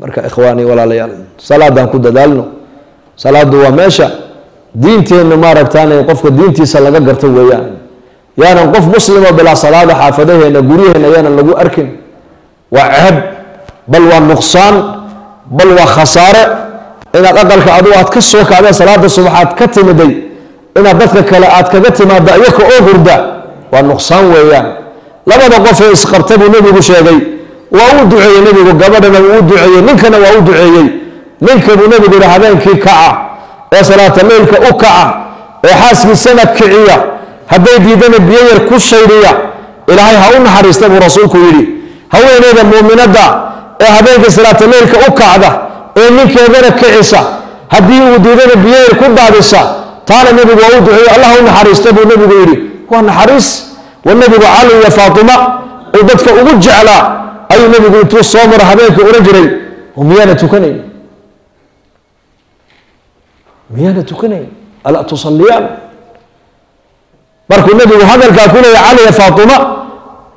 marka ikhwaani walaalayaal salaadaan ku dadaalno. Salaadu waa meesha diinteenna maaragtaan qofka diintiisa laga garto weeyaan. Yaanan qof muslimo bilaa salaada xaafadaheena guryaheena yaanan lagu arkin. Waa ceeb bal waa nuqsaan bal waa khasaare. Inaad aqalka adigu aad ka soo kacdeen salaada subaxaad ka timiday inaad dadka kale aad kaga timaada iyaka oo hurda waa nuqsaan weeyaan. Labada qof ee isqabta buu nebigu sheegay waa u duceeyey nebigu gabadhana wuu u duceeyey ninkana waa u duceeyey. Ninka buu nebigu yihi habeenkii kaca ee salaata leylka u kaca ee xaaskiisana kiciya hadday diidana biyo yar ku shaydhiya ilaahay ha u naxariista buu rasuulku yidhi. Haweeneyda muuminadda ee habeenkii salaata leylka u kacda ee ninkeedana kicisa haddii uu diidana biyo yar ku daadisa taana nebigu waa u duceeyey allah u naxariista buu nebigu yidhi. Waa naxariis wa nebigu cali iyo faatima uu dadka ugu jeclaa ayuu nebigu intuu soo maro habeenkii ohan jiray miyaana tukanayn miyaana tukanayn alaa tusaliyaan markuu nebigu hadalkaa ku leeya cali iyo faatima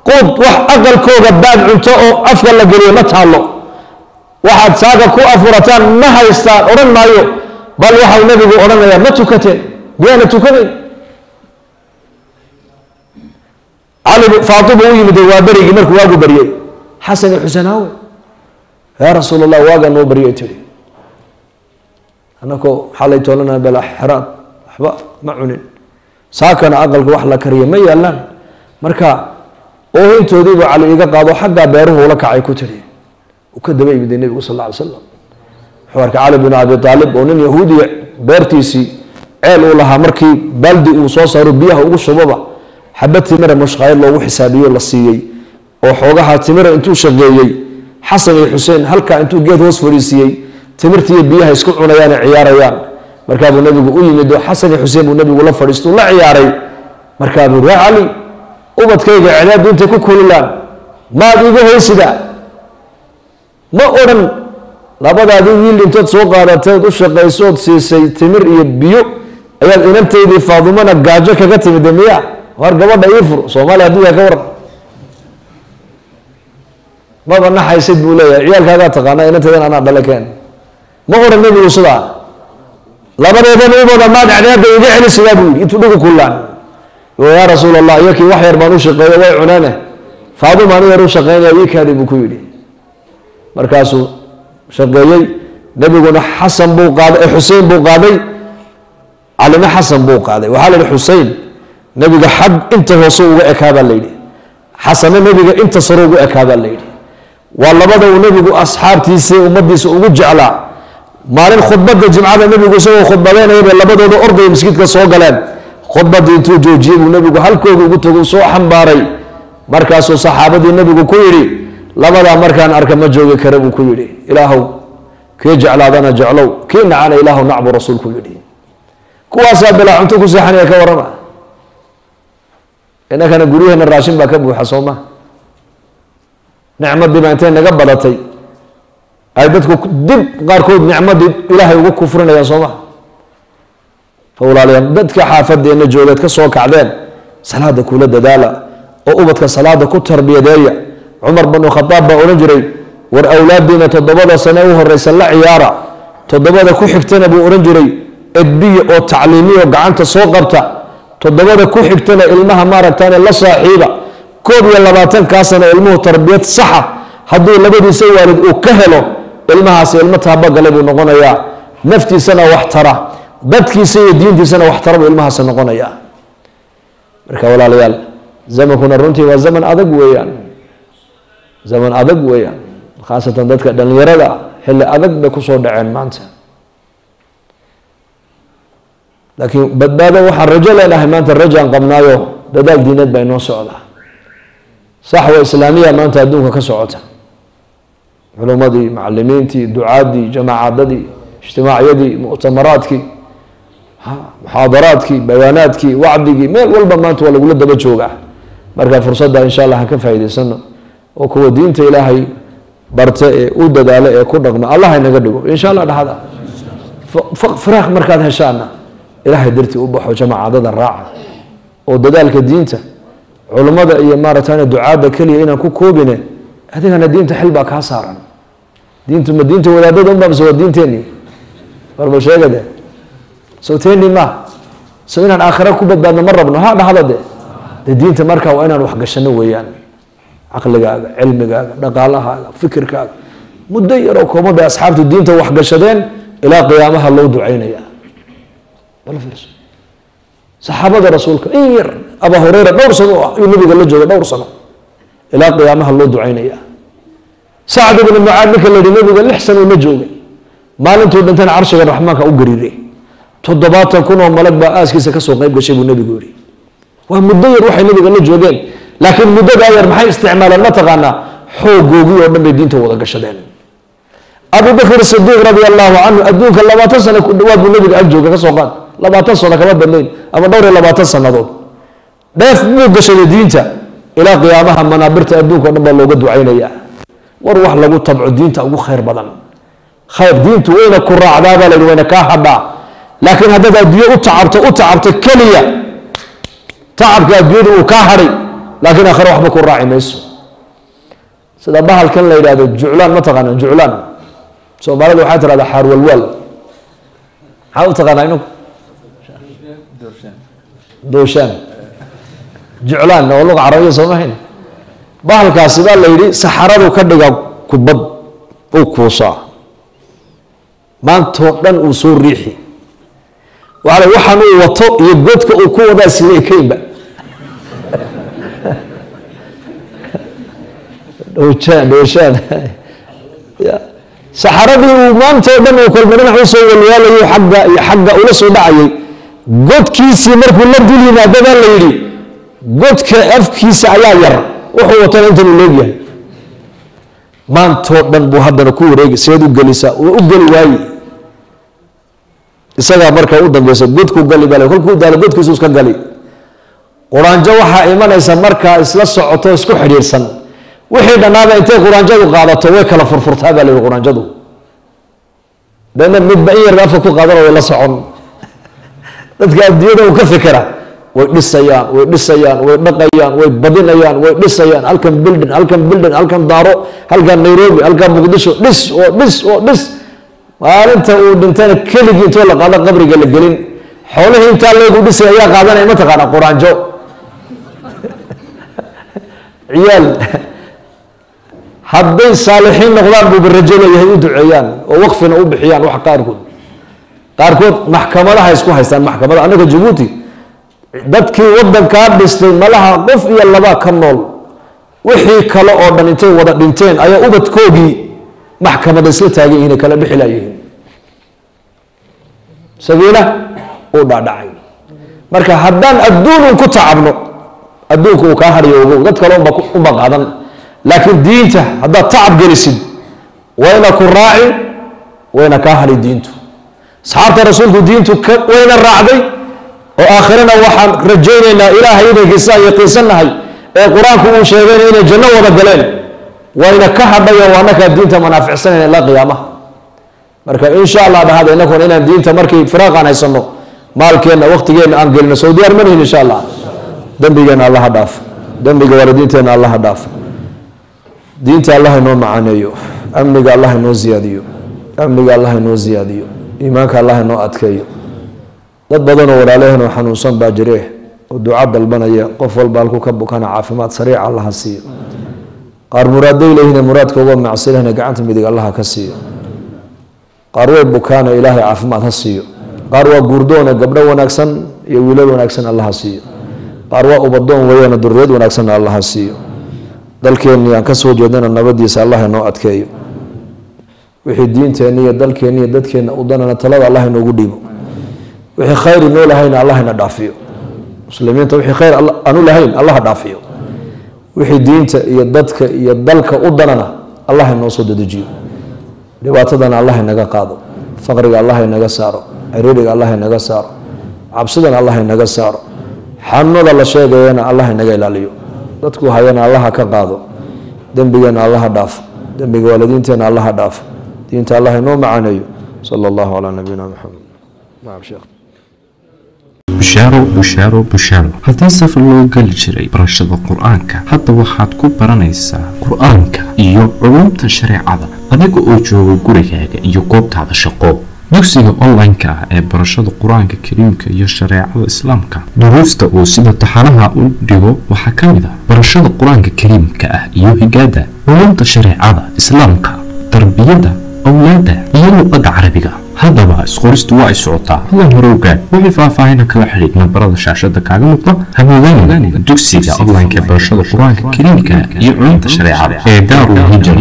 quud wax aqalkooga baad cunto oo afka la geliyo ma taallo. Waxaad saaga ku afurataan ma haystaan odhan maayo bal waxau nebigu odhanayaa ma tukateen miyaana tukanayn cali faatima u yimid waa berigii markuu waagu baryey xasan iyo xuseen aawe yaa rasuul allah waagaa noo baryay tiri anakoo xalay toolanaa bal xeraad waxba ma cunin saakana aqalka wax la kariya ma yaalaan marka oohintoodiibuu cali iga qaado xaggaa beeruhu ula kacay ku tiri uu ka daba imiday nebigu sal lla alay slam wuxuu arkay cali bin abi aalib oo nin yahuudiya beertiisii ceel uu lahaa markii baaldi uu soo saaro biyaha ugu shubaba xabad timira mushqaayad loogu xisaabiyo la siiyey oo xoogaha timira intuu shaqeeyey xasan iyo xuseen halkaa intuu geed hoos fadhiisiiyey timirtiiyo biyaha isku cunayaane ciyaarayaan. Markaabuu nebigu u yimid oo xasan iyo xuseen buu nebigu la fadhiistuu la ciyaaray. Markaabuu yaa cali ubadkayga cidaadu intay ku kululaan maad igu haysida ma odhan labadaadii wiil intood soo qaadateed u shaqaysood siisay timir iyo biyo ayaad inantaydii faadumana gaajo kaga timide miya war gabadha ii fur soomaaliya adduunka ka waran maba naxaysid buu leeyahay. Ciyaalkaagaa taqaana inantaydan anaa dhale keen ma odhan nebigu sidaa labadeedan ubada maad cadaada iga celisidaa buu yidhi. Intuu dhigu kullaan. Yaa rasuul allah iyakii wax yar baan u shaqeeyo way cuneene faaduma yar u shaqeynaya ii buu ku yidhi. Markaasuu shaqeeyey. Nebiguna xasan buu qaaday xusein buu qaaday. Calina xasan buu qaaday. Waxaa la yidhi xusein nebiga xag inta hoose uga ekaabaa la yidhi. Xasane nebiga inta sare ugu ekaabaa la yidhi waa labada uu nebigu asxaabtiisa ummadiisa ugu jeclaa. Maalin khudbadda jimcada nebigu isagoo khudbadeynaya bay labadooda ordaya maskiidka soo galeen. Khudbadii intuu joojiyey buu nebigu halkooda ugu tago soo xambaaray. Markaasuu saxaabadii nebigu ku yidhi labadaa markaan arka ma joogi kara buu ku yidhi. Ilaahow kii jeclaadana jeclow kii nacana ilaahu nac buu rasuulku yidhi. Kuwaasaa bilaa cunto ku seexanaya ka warrama. Innakana guryaheena raashin baa ka buuxa soo ma nicmadii baa intay naga badatay. Ay dadku dib qaarkood nicmadii ilaahay ugu kufrinayaan soo ma fa walaalayaal dadka xaafadeena joogeed ka soo kacdeen salaada kula dadaala oo ubadka salaada ku tarbiyadeeya. Cumar binu khadaab baa odhan jiray war awlaadiina toddobada sane u horeysa la ciyaara. Toddobada ku xigtana buu odhan jiray edbiya oo tacliimiyo gacanta soo qabta. Toddobada ku xigtana ilmaha maaragtaan la saaxiiba koob iyo labaatankaa sano ilmuhu tarbiyad saxa. Hadduu labadiisa waalid uu ka helo ilmahaasi ilmo taabagale buu noqonayaa naftiisana wax tara. Dadkiisa iyo diintiisana wax tara buu ilmahaasi noqonayaa marka walaalayaal zamankuna runtii waa zaman adag weeyaan. Zaman adag weeyaan. Khaasatan dadka dhallinyarada xilli adag bay ku soo dhaceen maanta. Laakiin badbaado waxaan rajo leenahay maanta rajaan qabnaayo dadaal diineed baa inoo socdaa saxwa islaamiya maanta adduunka ka socota. Culummadii macalimiintii ducaadii jamaacadadii ijtimaacyadii muctamaraadkii muxaadaraadkii bayaanaadkii wacdigii meel walba maanta waa lagula daba joogaa. Marka fursadda insha allah ka faa'idaysano oo kuwa diinta ilaahay barte ee u dadaalo ee ku dhaqma allah inaga dhigo. Insha allah dhexda firaaq markaad heshaana ilaahay dartii u baxo jamaacadada raaca oo dadaalka diinta culummada iyo maaragtaan ducaadda keliya inaan ku koobine adigana diinta xil baa kaa saaran. Diintu ma diinta wadaadada unbaa mise waa diinteeni? War bal sheega de soo teeni ma. So inaan aakhira ku badbaadno ma rabno ha dhahda de. De diinta markaa waa inaan waxgashano weeyaan. Caqligaaga cilmigaaga dhaqaalahaaga fikirkaaga. Muddo yaroo kooban bay asxaabtu diinta waxgashadeen ilaa qiyaamaha loo ducaynaya bal fiirso. Saxaabada rasuulka in yar abaa hureyra dhowr sano ah ayuu nabiga la joogay dhowr sano. Ilaa qiyaamaha loo ducaynaya. Sacd ibnu mucaad ninka la yihi nabiga lix sano la joogay maalintuu dhintana carshiga raxmaanka u gariiray. Toddobaatan kun oo malag baa aaskiisa ka soo qayb gashay buu nabigu yihi waa muddo yar waxay nabiga la joogeen. Laakiin muddadaa yar maxay isticmaaleen ma taqaanaa xoogoogii oo dhan bay diinta wada gashadeen. Abu sidiiq radi allahu canhu adduunka labaatan sano ku dhawaad buu nabiga ag jooga ka soo qaad. Labaatan sano kama badnayn ama dhowr iyo labaatan sanadood dheef buu gashaday diinta ilaa qiyaamaha manaabirta adduunka o dhan baa looga ducaynaya war wax lagu tabco diinta ugu khayr badan. Khayr diintu wayna ku raacdaa baa la wayna kaa hadhaa laakiin haddaad adduunye u tacabto u tacabto keliya tacabka adduunyada uu kaa hadhay. Laakiin aakhire waxba ku raaci mayso. Sida bahalkan la yidhahdo juclaan ma taqaanaan juclaan. Soomaalida waxaa tirahdaa xaarwalwaal maxaa u taqaanaa inagu dooshaan juclaan oo luga carabiya soo mahayn. Bahalkaasi baa la yidhi saxaradu ka dhiga kubad uu kuusaa. Maantoo dhan uu soo riixi. Waala waxaan uu wato iyo godka uu ku wadaa sida ekaynba dhooshaan dhooshaan. Saxaradii uu maantoo dhan uu kolba dhinac u soo walwaalayo xagga iyo xagga ula soo dhacayay. Godkiisii markuu la dul yimaado baa la yidhi godka afkiisa ayaa yar. Wuxuu watana intan uu leegyahay maantoo dhan buu haddana ku wareegi seed u gelisaa u geli waaye. Isagaa markaa u dambeysa godku gali bale kolkuu daalo godkiisu iska gali. Quraanjo waxaa imanaysa markaa isla socoto isku xidhiidhsan. Wixii dhannaaba intay quraanjadu qaadato way kala furfurtaa baa la yihi quraanjadu. Dana midba in yarba afka ku qaadana way la socon. Dadka adduunyada uu ka fikira way dhisayaan way dhisayaan way dhaqayaan way badinayaan way dhisayaan. Halkan bildin halkan bildin halkan daaro halkan nairobi halkan muqdisho dhis oo dhis oo dhis. Maalinta uu dhintana keligii intoo la qaado qabriga la gelin. Xoolihii intaa leegu dhisay ayaa qaadanaya ma taqaana quraanjo? Ciyaal. Hadday saalixiin noqdaan buuba rajo leeyahay u duceeyaan oo waqfina u bixiyaan wax qaarkood. Qaarkood maxkamadaha isku haystaan maxkamada annaka jabuuti dadkii wadankaa dhistay malaha qof iyo laba ka nool wixii kale oo dhan intay wada dhinteen ayaa ubadkoogii maxkamada isla taagan yihiin kala bixi laayihiin sagiina uu dhaadhacay. Marka haddaan adduunun ku tacabno adduunka uu kaa hadhayo ogow dad kale unba qaadan. Laakiin diinta haddaad tacab gelisid wayna ku raaci wayna kaa hadhay diintu. Asxaabta rasuulku diintu wayna raacday oo aakhirana waxaan rajaynaynaa ilaahay inankiisa aan yaqiinsannahay ee qur'aanku uu sheegayna inay janno wada galeen. Wayna ka hadhayo waanakaa diinta manaaficsanayna ilaa qiyaamaha. Marka insha allah dhahada inakuna inaan diinta markii firaaqaan haysano maalkeenna waqtigeenna aan gelino. Soo diyaar insha allah dembigeenna allaha dhaaf. Dembiga waalidiinteenna allaha dhaaf. Diinta allah inoo macaaneeyo amniga allah inoo ziyaadiyo amniga allah inoo ziyaadiyo iimaanka allah inoo adkeeyo dad badanoo walaalaheenoo xanuunsan baa jire oo duca dalbanaya qof walba halku ka bukana caafimaad sariica allaha siiyo. Qaar muraadday leeyihiin muraadka uga gacanta midig allaha ka siiyo. Qaar way bukaana ilaahay caafimaad ha siiyo. Qaar waa guurdoona gabdho wanaagsan iyo wiilal wanaagsan allaha siiyo. Qaar waa ubadoon weyaana duriyad wanaagsanna allaha siiyo. Dalkeennii aan ka soo jeedana nabadiisa allah inoo adkeeyo. Wixii diinteenni iyo dalkeenni iyo dadkeenna u danana talada allah inoogu dhiibo wixii khayr inoo lahayna allah ina dhaafiyo. Muslimiinta wixii khayr aanu lahayn allah dhaafiyo. Wixii diinta iyo dadka iyo dalka u danana allah inoo soo dedejiyo dhibaatadana allah inaga qaado. Faqriga allah inaga saaro. Ciriiriga allah inaga saaro. Cabsidana allah inaga saaro. Xanuunada la sheegayana allah inaga ilaaliyo. Dadku hayana allaha ka qaado. Dembigeena allaha dhaaf. Dembiga waalidiinteena allaha dhaaf. Diinta allah inoo macaaneeyo sala allahu calaa nabiyina maxamed bushaaro bushaaro bushaaro. Haddii safar loo geli jiray barashada qur'aanka hadda waxaad ku baranaysaa qur'aanka iyo culumta shareecada adiga oo jooga gurigaaga iyo goobtaada shaqo. Dugsiga online-ka ah ee barashada qur'aanka kariimka iyo shareecada islaamka duruusta uu sida taxanaha u dhigo waxaa ka mid ah barashada qur'aanka kariimka ah iyo higaada culumta shareecada islaamka tarbiyada awlaada iyo luqada carabiga haddaba isqoristu waa ay socotaa hadan hore ogaad wixii faahfaahina kala xidhiid nambarada shaashada kaaga muuqda hamoodaan dugsiga online-ka barashada qur'aanka kariimka iyo culumta shareecada ee daarul hijra